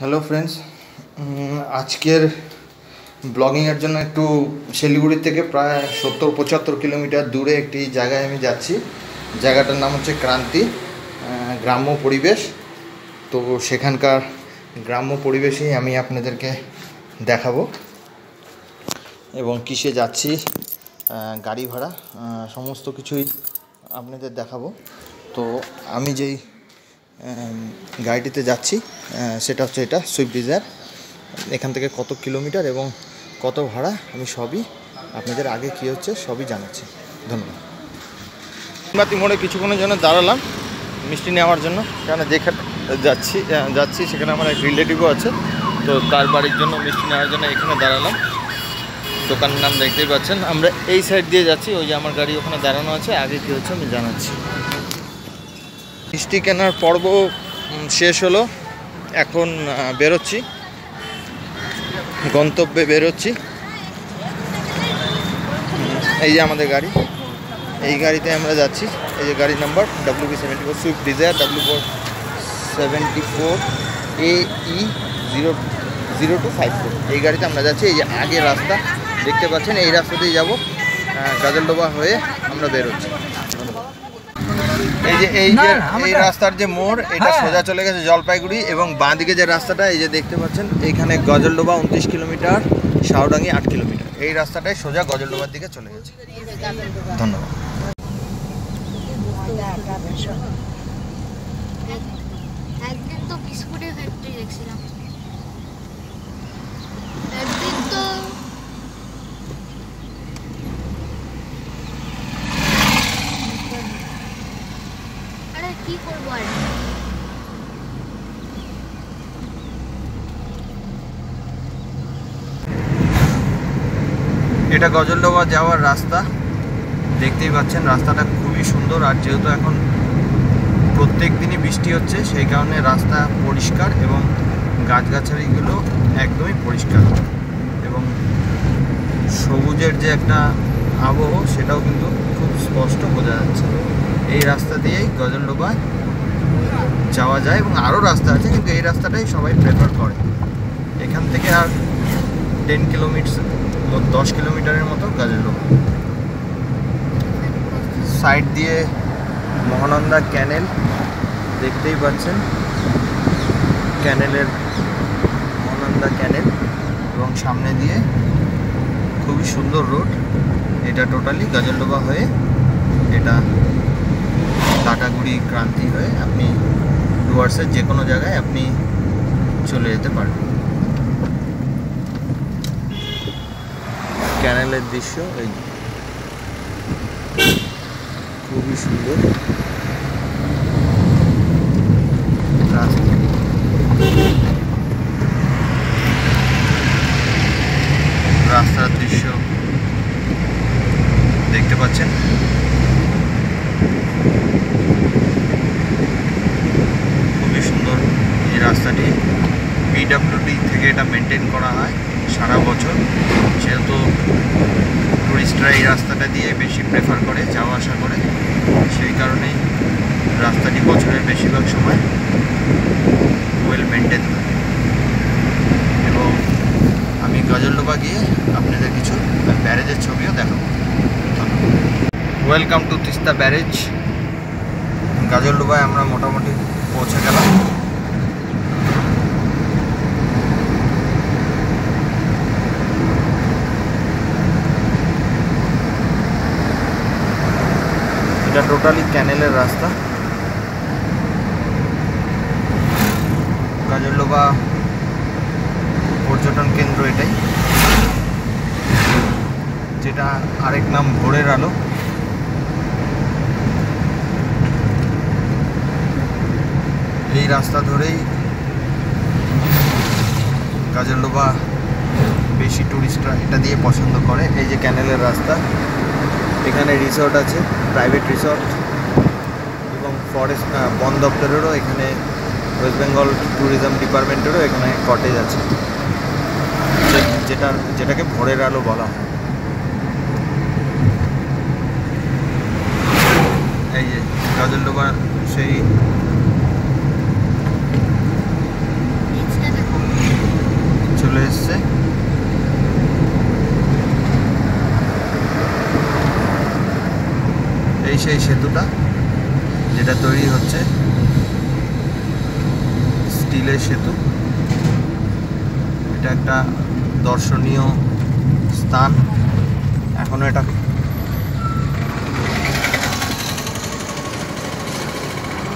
Hello friends আজকের ব্লগিংয়ের জন্য একটু শিলিগুড়ি থেকে প্রায় সত্তর, পঁচাত্তর কিলোমিটার দূরে একটি জায়গায় আমি যাচ্ছি। জায়গাটার নাম হচ্ছে ক্রান্তি গ্রাম্য পরিবেশ। তো সেখানকার গ্রাম্য পরিবেশেই আমি আপনাদেরকে দেখাবো। এবং কিসে যাচ্ছি? গাড়ি ভাড়া সমস্ত কিছুই আপনাদের দেখাবো। তো আমি যেই গাড়িটিতে যাচ্ছি। সেটা হচ্ছে এটা সুইফট ডিজায়ার এখান থেকে কত কিলোমিটার এবং কত ভাড়া, আমি সবই আপনাদের আগে কি হচ্ছে সবই জানাচ্ছি। ধন্যবাদ। বাতি মোড়ে কিছুক্ষণের জন্য দাঁড়ালাম, মিষ্টি নেওয়ার জন্য। কেন যেখানে যাচ্ছি যাচ্ছি, সেখানে আমার এক রিলেটিভও আছে। তো তার বাড়ির জন্য মিষ্টি নেওয়ার জন্য এখানে দাঁড়ালাম। দোকানের নাম দেখতেই পাচ্ছেন। আমরা এই সাইড দিয়ে যাচ্ছি, ওই যে আমার গাড়ি ওখানে দাঁড়ানো আছে। আগে কী হচ্ছে আমি জানাচ্ছি। মিষ্টি কেনার পর্ব শেষ হলো। এখন বেরোচ্ছি। গন্তব্যে বেরোচ্ছি। এই যে আমাদের গাড়ি। এই গাড়িতে আমরা যাচ্ছি। এই যে গাড়ি number W B seventy four Swift Dzire W four seventy four A E zero zero two five four এই গাড়িতে আমরা যাচ্ছি। এই যে আগে রাস্তা, দেখতে পাচ্ছেন, এই রাস্তাতেই যাব। গাজলডোবা হয়ে আমরা বেরোচ্ছি। এই যে এই যে এই রাস্তার যে মোড় এটা সোজা চলে গেছে জলপাইগুড়ি এবং বাঁদিকে যে রাস্তাটা এই যে দেখতে পাচ্ছেন এইখানে গজলডোবা উনত্রিশ কিলোমিটার শাওডাঙ্গি আট কিলোমিটার। এই রাস্তাটাই সোজা গজলডোবার দিকে চলে গেছে। ধন্যবাদ। একদিন তো বিস্কুটের ফ্যাক্টরি দেখছিলাম। একদিন তো আরে কি করব আর এটা গজলডোবা যাওয়ার রাস্তা। দেখতেই পাচ্ছেন, রাস্তাটা খুবই সুন্দর আর যেহেতু এখন প্রত্যেক দিনই বৃষ্টি হচ্ছে, সেই কারণে রাস্তা পরিষ্কার এবং গাছগাছালিগুলো একদমই পরিষ্কার। এবং সবুজের যে একটা আবহ, সেটাও কিন্তু খুব স্পষ্ট বোঝা যাচ্ছে। এই রাস্তা দিয়েই গজলডোবা যাওয়া যায় এবং আরও রাস্তা আছে, কিন্তু এই রাস্তাটাই সবাই প্রেফার করে। এখান থেকে আর টেন কিলোমিটার দশ কিলোমিটারের মতো গজলডোবা সাইড দিয়ে মহানন্দা ক্যানেল, দেখতেই পাচ্ছেন। ক্যানেলের, মহানন্দা ক্যানেল, এবং সামনে দিয়ে খুবই সুন্দর রোড। এটা টোটালি গাজলডোবা হয়ে, এটা টাটাগুড়ি ক্রান্তি হয়ে আপনি ডুয়ার্সের যে কোনো জায়গায় আপনি চলে যেতে পারেন ক্যানেলের দৃশ্য এই খুবই সুন্দর রাস্তা রাস্তার দৃশ্য দেখতে পাচ্ছেন খুবই সুন্দর এই রাস্তাটি পিডাব্লিউডি থেকে এটা মেনটেন করা হয় সারা বছর যেহেতু টুরিস্টরা এই রাস্তাটা দিয়ে বেশি প্রেফার করে যাওয়া আসা করে সেই কারণেই রাস্তাটি বছরের বেশিরভাগ সময় ওয়েল মেনটেন এবং আমি গজলডোবা গিয়ে আপনাদের কিছু ব্যারেজের ছবিও দেখাবো। Welcome to Teesta barrage. গাজলডোবায় আমরা মোটামুটি পৌঁছে গেলাম। এটা টোটালি ক্যানেলের রাস্তা। গাজলডোবা পর্যটন কেন্দ্র এটাই। যেটা আরেক নাম ভোরের আলো। এই রাস্তা ধরেই গাজলডোবা বেশি ট্যুরিস্টরা এটা দিয়ে পছন্দ করে। এই যে ক্যানেলের রাস্তা, এখানে রিসর্ট আছে, প্রাইভেট রিসর্ট এবং ফরেস্ট বন দপ্তরেরও এখানে ওয়েস্ট বেঙ্গল ট্যুরিজম ডিপার্টমেন্টেরও এখানে কটেজ আছে। যেটা যেটাকে ভোরের আলো বলা হয়। এই যে গাজলডোবা সেই। নিচটা দেখো চলে এসছে। এই সেই সেতুটা, যেটা তৈরি হচ্ছে। স্টিলের সেতু। এটা একটা দর্শনীয় স্থান। এখনও এটা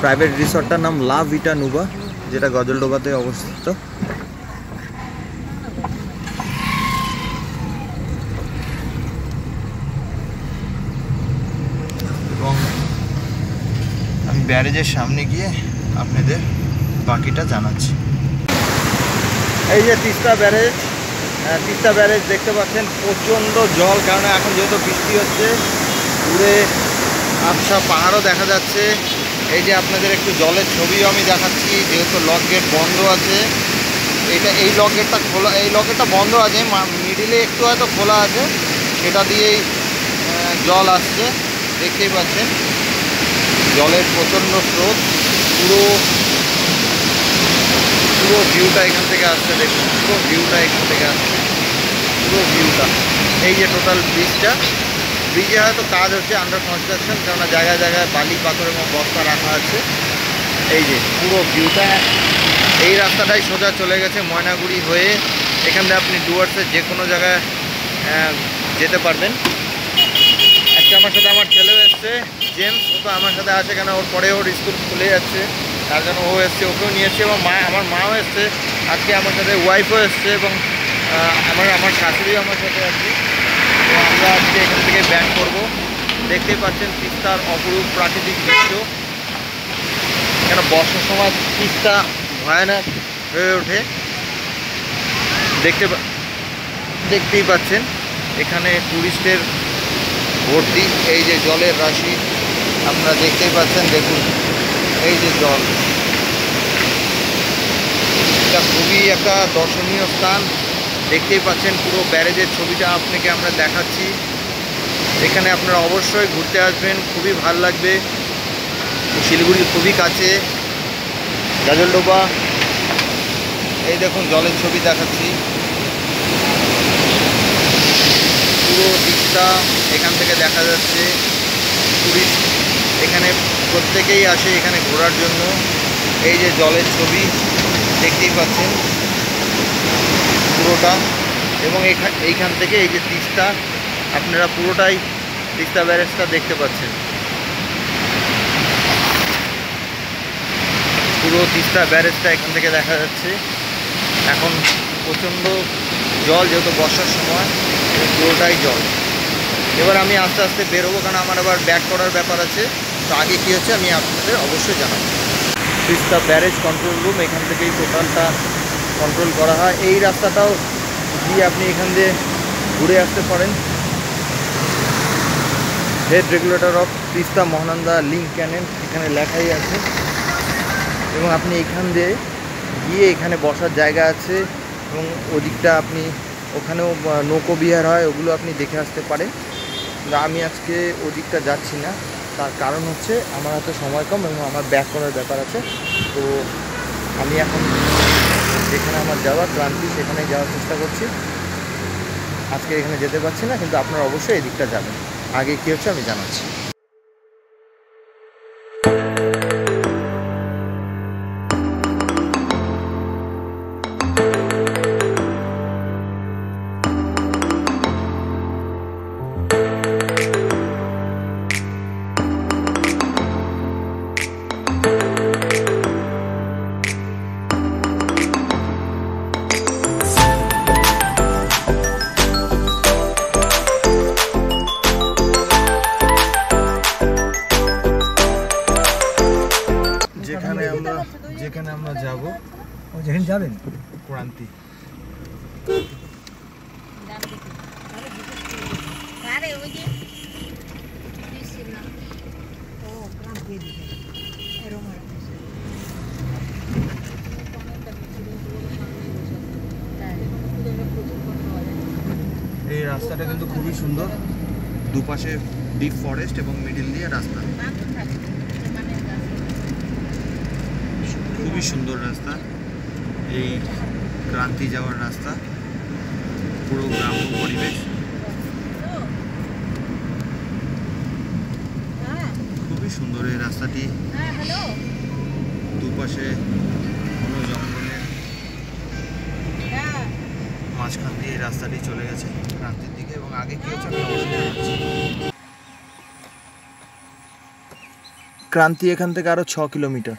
প্রাইভেট রিসর্টটার নাম লা ভিটা নুবা যেটা গজলডোবাতে অবস্থিত। এবং আমি ব্যারেজের সামনে গিয়ে আপনাদের বাকিটা জানাচ্ছি। এই যে তিস্তা ব্যারেজ তিস্তা ব্যারেজ দেখতে পাচ্ছেন, প্রচণ্ড জল, কারণ এখন যেহেতু বৃষ্টি হচ্ছে, দূরে আবসা পাহাড়ও দেখা যাচ্ছে। এই যে আপনাদের একটু জলের ছবিও আমি দেখাচ্ছি, যেহেতু লক গেট বন্ধ আছে। এটা, এই লক গেটটা খোলা, এই লক গেটটা বন্ধ আছে মিডিলে একটু হয়তো খোলা আছে, সেটা দিয়েই জল আসছে। দেখতেই পাচ্ছেন, জলের প্রচণ্ড স্রোত, পুরো পুরো ভিউটা এখান থেকে আসছে, দেখুন, পুরো ভিউটা এখান থেকে আসছে। পুরো ভিউটা এই যে টোটাল ব্রিজটা ব্রিজে হয়তো কাজ হচ্ছে আন্ডার কনস্ট্রাকশন কেননা জায়গায় জায়গায় বালি, পাথর এবং বস্তা রাখা আছে। এই যে পুরো ভিউটা এই রাস্তাটাই সোজা চলে গেছে ময়নাগুড়ি হয়ে। এখান থেকে আপনি ডুয়ার্সের যে কোনো জায়গায় যেতে পারবেন। আজকে আমার সাথে আমার ছেলেও এসছে, জেমস, ও তো আমার সাথে আছে কেন, ওর পরে ওর স্কুল খুলে যাচ্ছে। তার জন্য ও এসছে, ওকেও নিয়ে এসছে এবং মা, আমার মাও এসছে। আজকে আমার সাথে ওয়াইফও এসছে এবং আমার আমার শাশুড়িও আমার সাথে আছে। তো আমরা আজকে এখান থেকে ব্যাক করব। দেখতেই পাচ্ছেন, তিস্তার অপরূপ প্রাকৃতিক দৃশ্য। কেন বর্ষার সময় তিস্তা ভয়ানক হয়ে ওঠে। দেখতে দেখতেই পাচ্ছেন, এখানে টুরিস্টের ভর্তি। এই যে জলের রাশি, আপনারা দেখতেই পাচ্ছেন, দেখুন। এই যে জল। এটা খুবই একটা দর্শনীয় স্থান। দেখতেই পাচ্ছেন পুরো ব্যারেজের ছবিটা আপনাকে আমরা দেখাচ্ছি। এখানে আপনারা অবশ্যই ঘুরতে আসবেন, খুবই ভালো লাগবে। শিলিগুড়ি খুবই কাছে। গাজলডোবা। এই দেখুন, জলের ছবি দেখাচ্ছি। পুরো দিকটা এখান থেকে দেখা যাচ্ছে। টুরিস্ট এখানে প্রত্যেকেই আসে এখানে ঘোরার জন্য। এই যে জলের ছবি, দেখতেই পাচ্ছেন। পুরোটা। এবং এইখান থেকে এই যে তিস্তা, আপনারা পুরোটাই তিস্তা ব্যারেজটা দেখতে পাচ্ছেন। পুরো তিস্তা ব্যারেজটা এখান থেকে দেখা যাচ্ছে। এখন প্রচণ্ড জল, যেহেতু বর্ষার সময়, পুরোটাই জল। এবার আমি আস্তে আস্তে বেরোবো কারণ আমার আবার ব্যাক করার ব্যাপার আছে। তো আগে কী হচ্ছে আমি আপনাদের অবশ্যই জানাব। তিস্তা ব্যারেজ কন্ট্রোল রুম এখান থেকেই টোটালটা কন্ট্রোল করা হয়। এই রাস্তাটাও দিয়ে আপনি এখান দিয়ে ঘুরে আসতে পারেন। Head regulator of Teesta Mahananda link canal এখানে লেখাই আছে। এবং আপনি এখান দিয়ে গিয়ে এখানে বসার জায়গা আছে এবং ওদিকটা আপনি ওখানেও নৌকো বিহার হয়, ওগুলো আপনি দেখে আসতে পারেন। আমি আজকে ওদিকটা যাচ্ছি না। তার কারণ হচ্ছে আমার হাতে সময় কম এবং আমার ব্যাক করার ব্যাপার আছে। তো আমি এখন যেখানে আমার যাওয়ার ক্লান্তি সেখানে যাওয়ার চেষ্টা করছি। আজকে এখানে যেতে পারছি না, কিন্তু আপনারা অবশ্যই এই দিকটা যাবেন। আগে কী হচ্ছে আমি জানাচ্ছি। যাবেন ক্রান্তি। এই রাস্তাটা কিন্তু খুবই সুন্দর। দুপাশে ডিপ ফরেস্ট এবং মিডিল দিয়ে রাস্তা। খুবই সুন্দর রাস্তা। এই ক্রান্তি যাওয়ার রাস্তা, পুরো গ্রাম্য পরিবেশ। খুবই সুন্দর এই রাস্তাটি। দুপাশে ঘন জঙ্গলের মাঝখান দিয়ে এই রাস্তাটি চলে গেছে ক্রান্তির দিকে এবং আগে কেউ আমি ক্রান্তি এখান থেকে আরও ছ কিলোমিটার।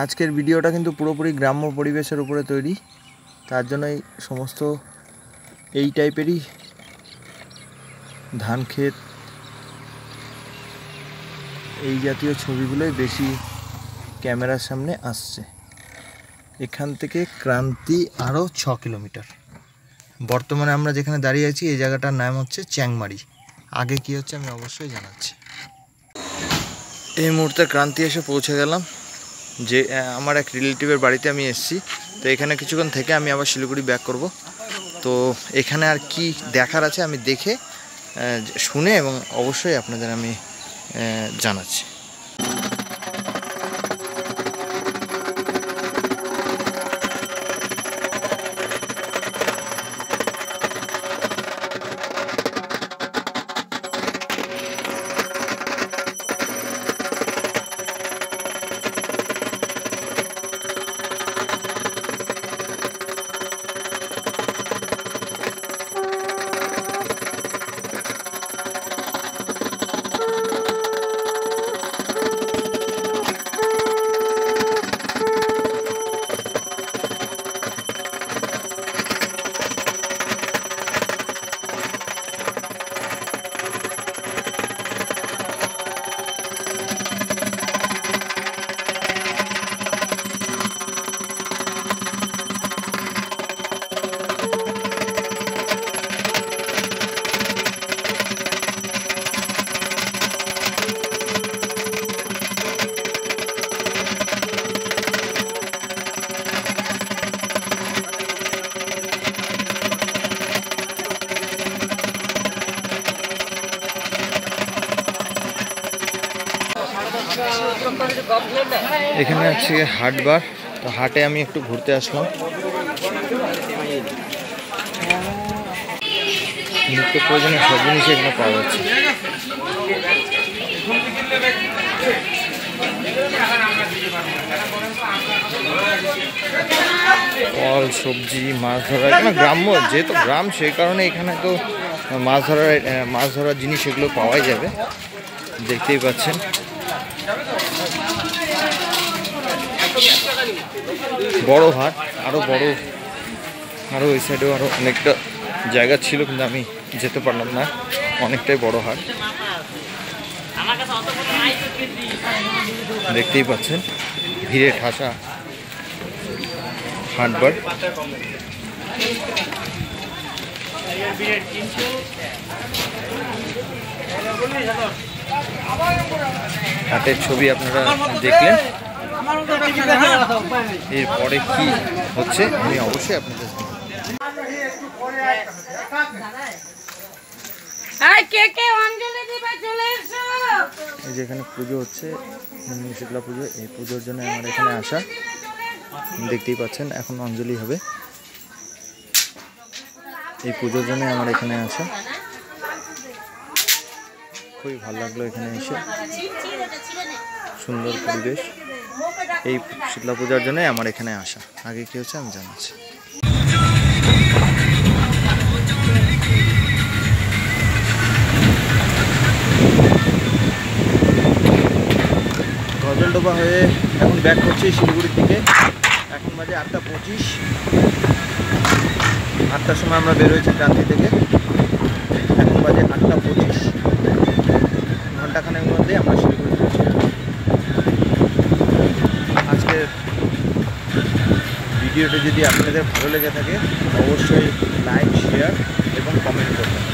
আজকের ভিডিওটা কিন্তু পুরোপুরি গ্রাম্য পরিবেশের উপরে তৈরি। তার জন্যই সমস্ত এই টাইপেরই ধান ক্ষেত, এই জাতীয় ছবিগুলোই বেশি ক্যামেরার সামনে আসছে। এখান থেকে ক্রান্তি আরও ছ কিলোমিটার। বর্তমানে আমরা যেখানে দাঁড়িয়ে আছি, এই জায়গাটার নাম হচ্ছে চ্যাংমারি। আগে কি হচ্ছে আমি অবশ্যই জানাচ্ছি। এই মুহূর্তে ক্রান্তি এসে পৌঁছে গেলাম। যে আমার এক রিলেটিভের বাড়িতে আমি এসেছি। তো এখানে কিছুক্ষণ থেকে আমি আবার শিলিগুড়ি ব্যাক করব। তো এখানে আর কি দেখার আছে আমি দেখে শুনে এবং অবশ্যই আপনাদের আমি জানাচ্ছি। এখানে আছে হাটবার তো হাটে আমি একটু ঘুরতে আসলাম। নিত্য প্রয়োজনীয় সব জিনিসই এখানে পাওয়া যাচ্ছে। ফল, সবজি, মাছ ধরা, এখানে গ্রাম্য, যেহেতু গ্রাম সেই কারণে এখানে তো মাছ ধরার মাছ ধরার জিনিস এগুলো পাওয়াই যাবে। দেখতেই পাচ্ছেন। বড় হাট আরও বড় আরও ওই সাইডেও আরও অনেকটা জায়গা ছিল, কিন্তু আমি যেতে পারলাম না। অনেকটাই বড় হাট। দেখতেই পাচ্ছেন, ভিড়ে ঠাসা হাটবার। হাটের ছবি আপনারা দেখলেন। এরপরে কি হচ্ছে? আমি অবশ্যই আপনাদের এই যে এখানে পুজো হচ্ছে শীতলা পুজো এই পুজোর জন্য আমার এখানে আসা। দেখতেই পাচ্ছেন এখন অঞ্জলি হবে। এই পুজোর জন্য আমার এখানে আসা। খুবই ভালো লাগল এখানে এসে। সুন্দর পরিবেশ। এই শীতলা পূজার জন্যই আমার এখানে আসা। আগে কি হচ্ছে আমি জানাচ্ছি। গজলডোবা হয়ে এখন ব্যাক করছি শিলিগুড়ির দিকে। এখন বাজে আটটা পঁচিশ। আটটার সময় আমরা বেরোয়েছি ক্রান্তি থেকে। এখন বাজে আটটা পঁচিশ। ঘন্টাখানেক মধ্যে আমরা শিলিগুড়ি পৌঁছে যাব। আজকের ভিডিওটি যদি আপনাদের ভালো লেগে থাকে অবশ্যই লাইক শেয়ার এবং কমেন্ট করবেন।